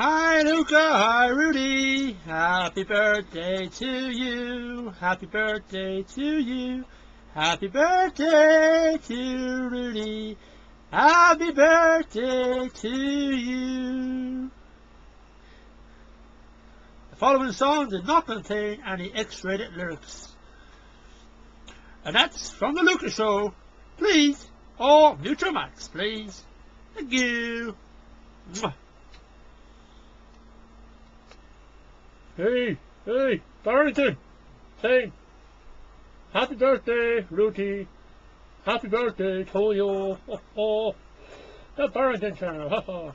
Hi Luka, hi Ruthie, happy birthday to you, happy birthday to you, happy birthday to Ruthie, happy birthday to you. The following song did not contain any X-rated lyrics. And that's from the Luka Show, please, or Nutramax, please. Thank you. Hey, hey, Barrington, say, happy birthday, Ruthie. Happy birthday to you. Oh, oh. The Barrington channel, ha ha.